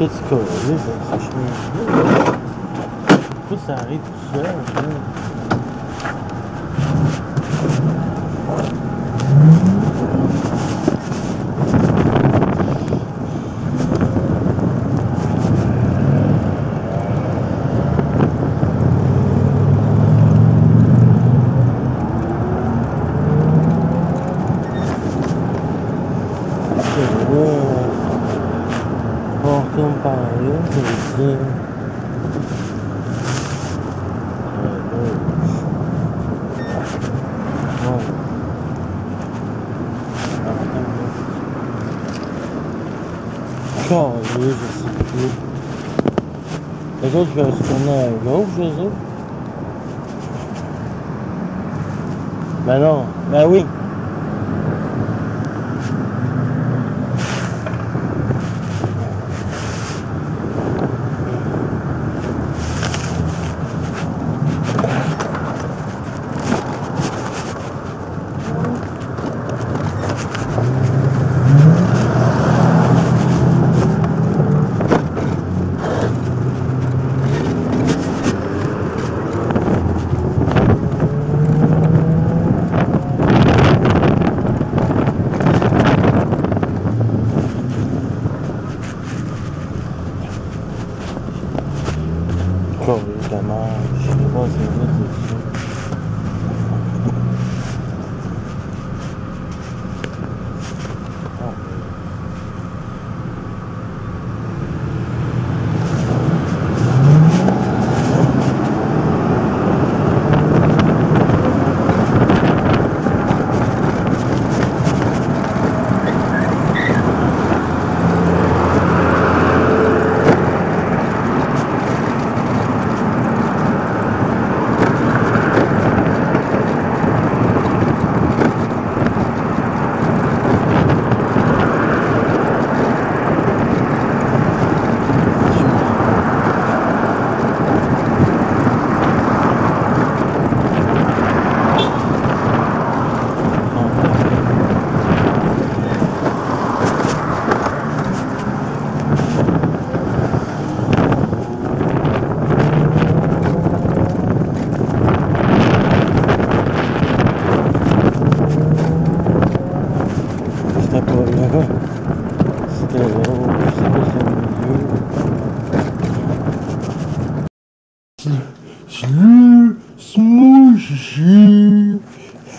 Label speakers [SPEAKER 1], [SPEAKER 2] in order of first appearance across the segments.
[SPEAKER 1] du collé, ça change. Pourquoi ça arrive tout seul? Là? C'est bon. On retourne par là, je veux dire. Ouais, là. Bon. Calé, je sais plus. Les autres, je vais se tourner à gauche, les autres. Ben non, ben oui.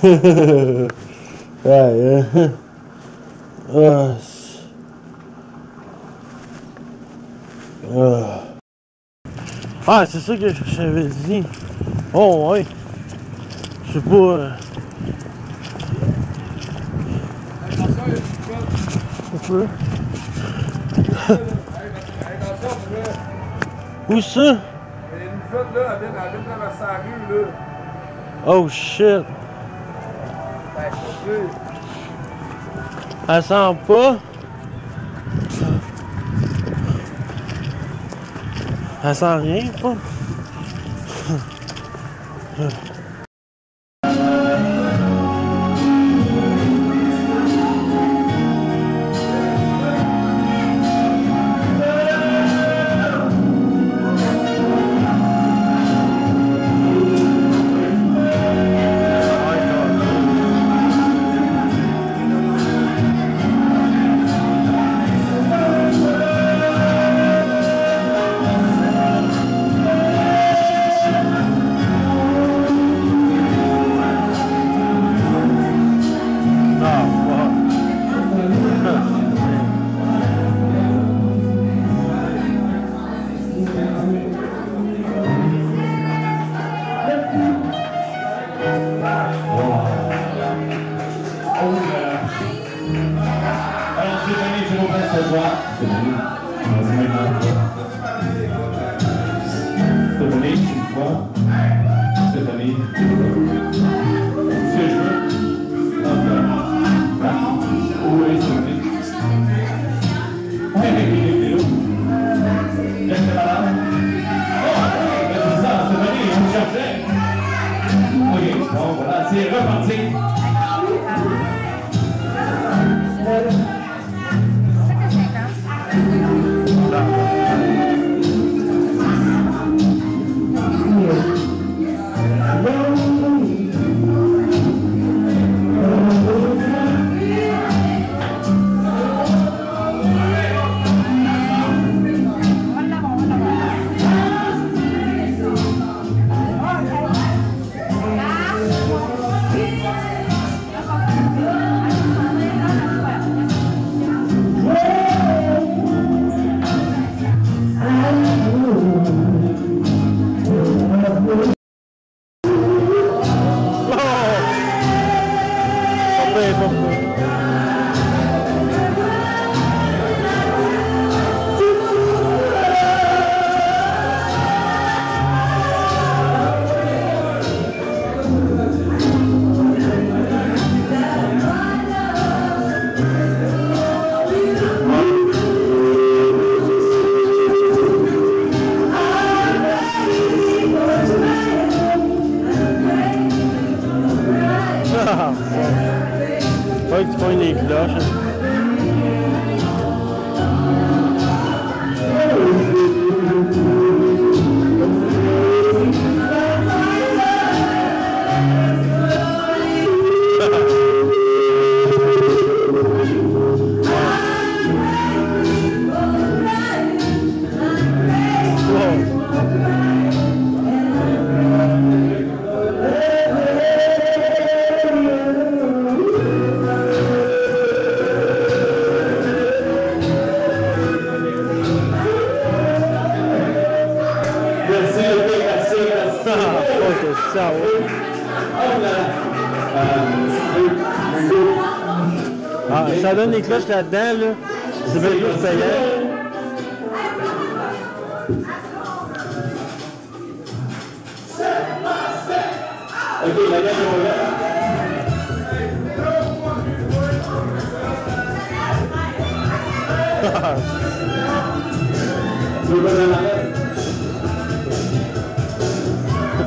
[SPEAKER 1] Ouais. Ah, c'est- Ah. C'est ça que j'avais dit. Oh, ouais. Je sais pas. euh, Où ça?
[SPEAKER 2] il y a une flotte là, elle vient, vient traverser la rue là.
[SPEAKER 1] Oh shit. Elle sent pas. Elle sent rien, pas.
[SPEAKER 3] Bon, voilà, c'est reparti. Wow. Heute Freunde, ich
[SPEAKER 1] Ah, ça donne les cloches là-dedans, là. C'est bien juste payant.
[SPEAKER 3] Ok, la gamme est ouverte. Je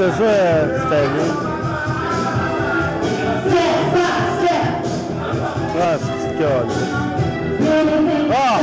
[SPEAKER 1] Faut que ça soit euh, stable. Ah, c'est petit code. Ah!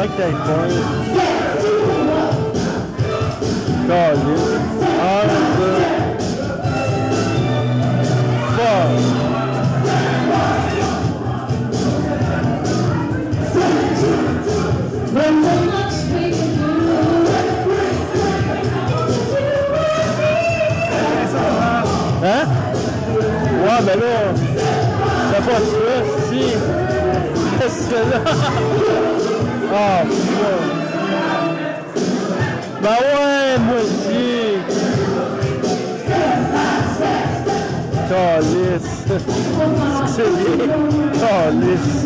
[SPEAKER 1] Que t'ailles point. Calice. Un, deux. Hein? Ouais, ben là, pas si. Qu'est-ce que là? Calice. C'est bien. Calice.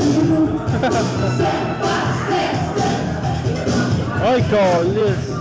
[SPEAKER 1] Ouais, calice. Ah.